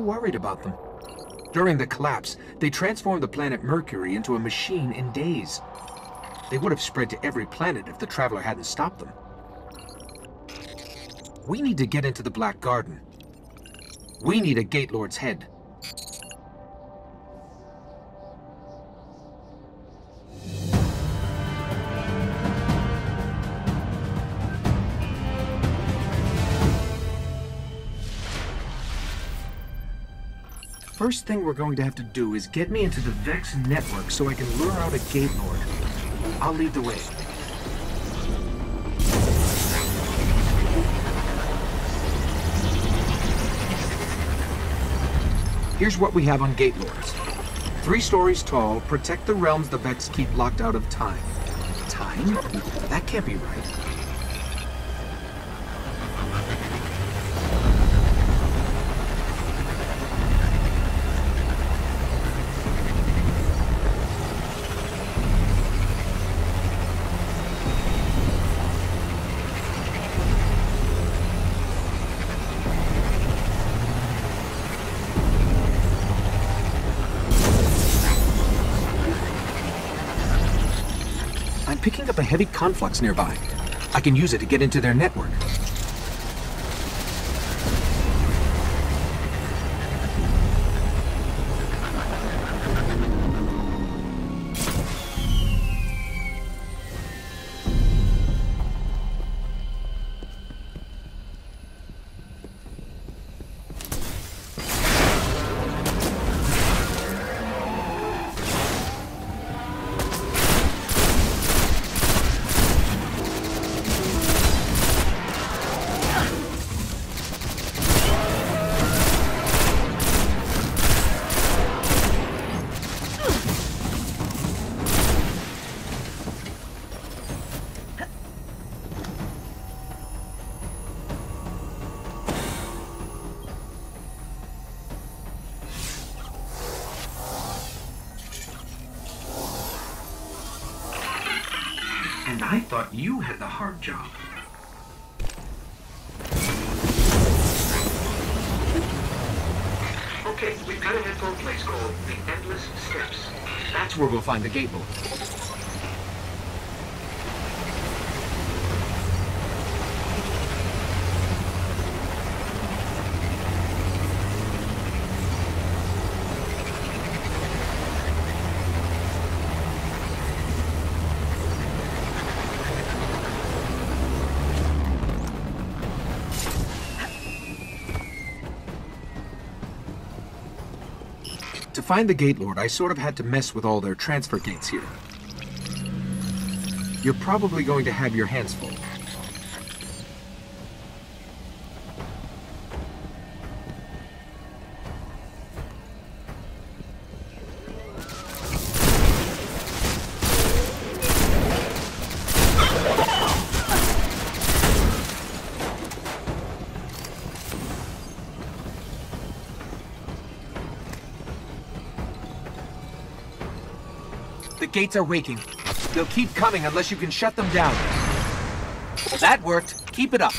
worried about them. During the collapse, they transformed the planet Mercury into a machine in days. They would have spread to every planet if the Traveler hadn't stopped them. We need to get into the Black Garden. We need a Gate Lord's head. First thing we're going to have to do is get me into the Vex network so I can lure out a Gate Lord. I'll lead the way. Here's what we have on Gate Lords. Three stories tall, protect the realms the Vex keep locked out of time. Time? That can't be right. Picking up a heavy conflux nearby. I can use it to get into their network. Thought you had the hard job. Okay, we've got to head for a place called the Endless Steps. That's where we'll find the gate To find the Gate Lord, I sort of had to mess with all their transfer gates here. You're probably going to have your hands full. Gates are waking. They'll keep coming unless you can shut them down. That worked. Keep it up.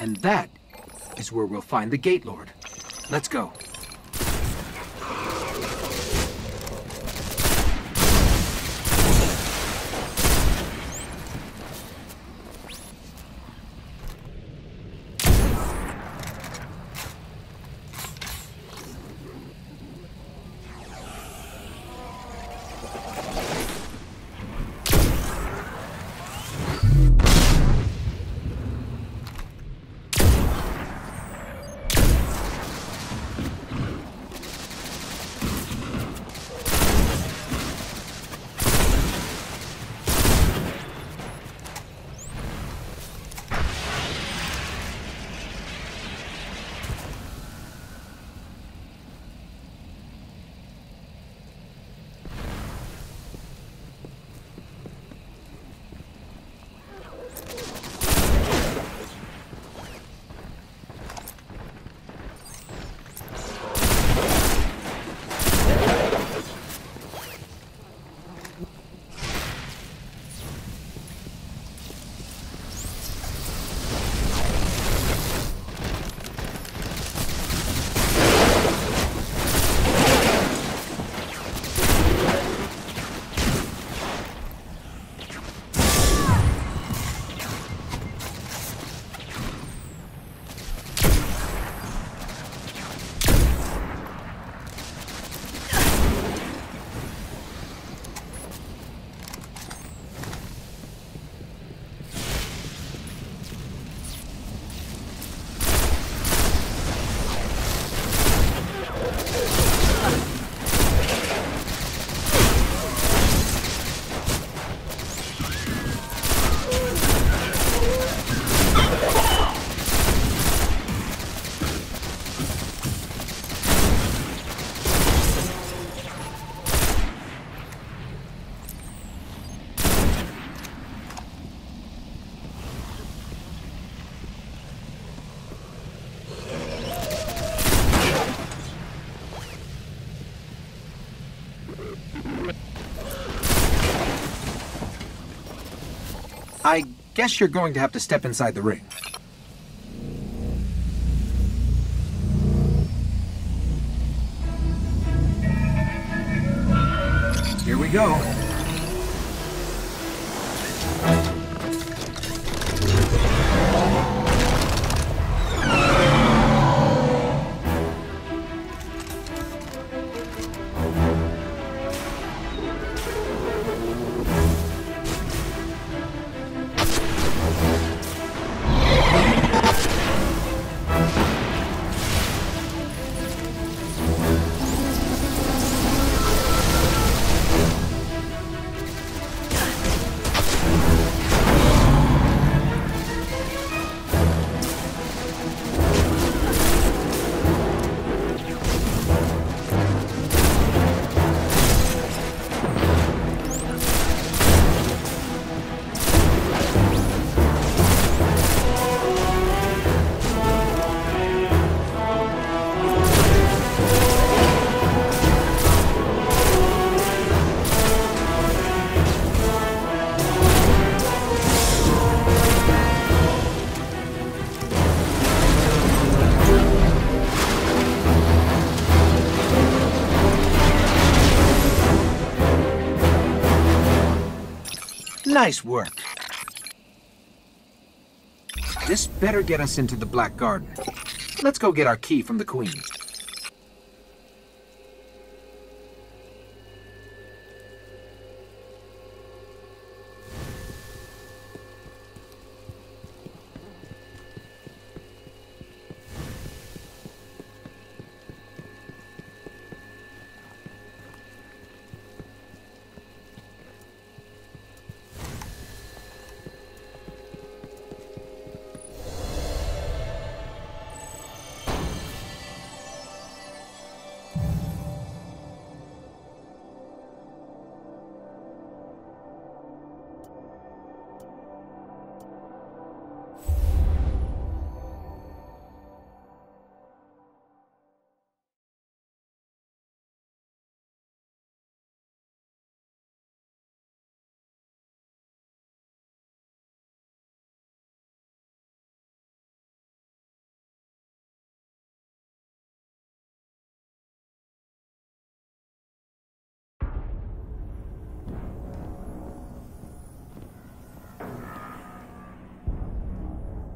And that is where we'll find the Gate Lord. Let's go. I guess you're going to have to step inside the ring. Nice work. This better get us into the Black Garden. Let's go get our key from the Queen.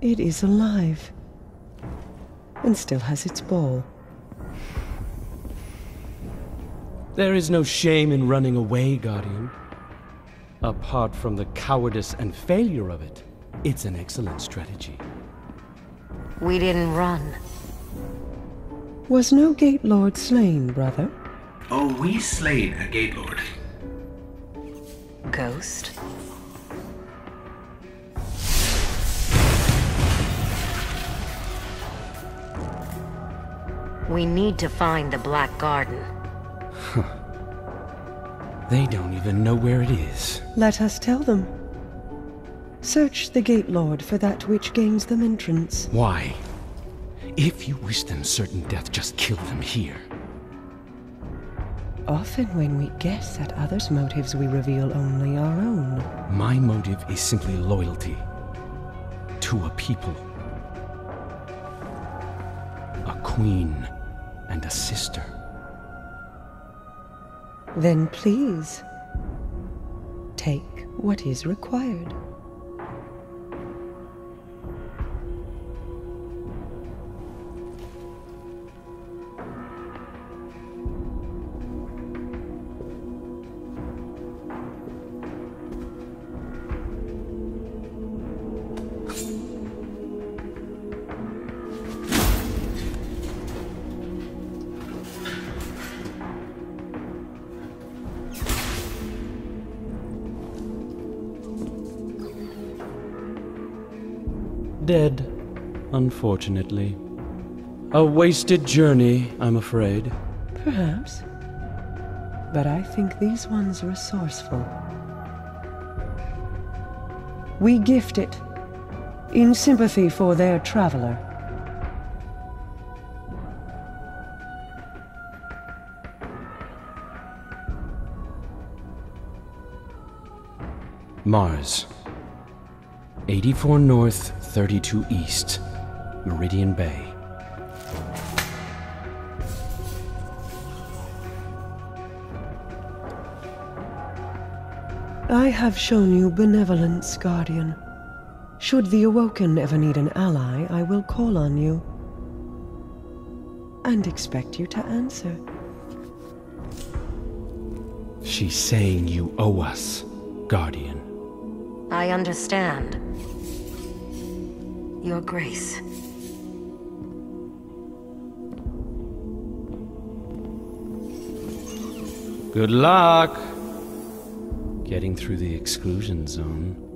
It is alive. And still has its ball. There is no shame in running away, Guardian. Apart from the cowardice and failure of it, it's an excellent strategy. We didn't run. Was no Gate Lord slain, brother? Oh, we slain a Gate Lord. Ghost? We need to find the Black Garden. Huh. They don't even know where it is. Let us tell them. Search the Gate Lord for that which gains them entrance. Why? If you wish them certain death, just kill them here. Often when we guess at others' motives, we reveal only our own. My motive is simply loyalty. To a people. A queen and a sister. Then please, take what is required. Dead, unfortunately. A wasted journey, I'm afraid. Perhaps. But I think these ones resourceful. We gift it in sympathy for their traveler. Mars. 84 North, 32 East, Meridian Bay. I have shown you benevolence, Guardian. Should the Awoken ever need an ally, I will call on you. And expect you to answer. She's saying you owe us, Guardian. I understand. Your Grace. Good luck! Getting through the exclusion zone.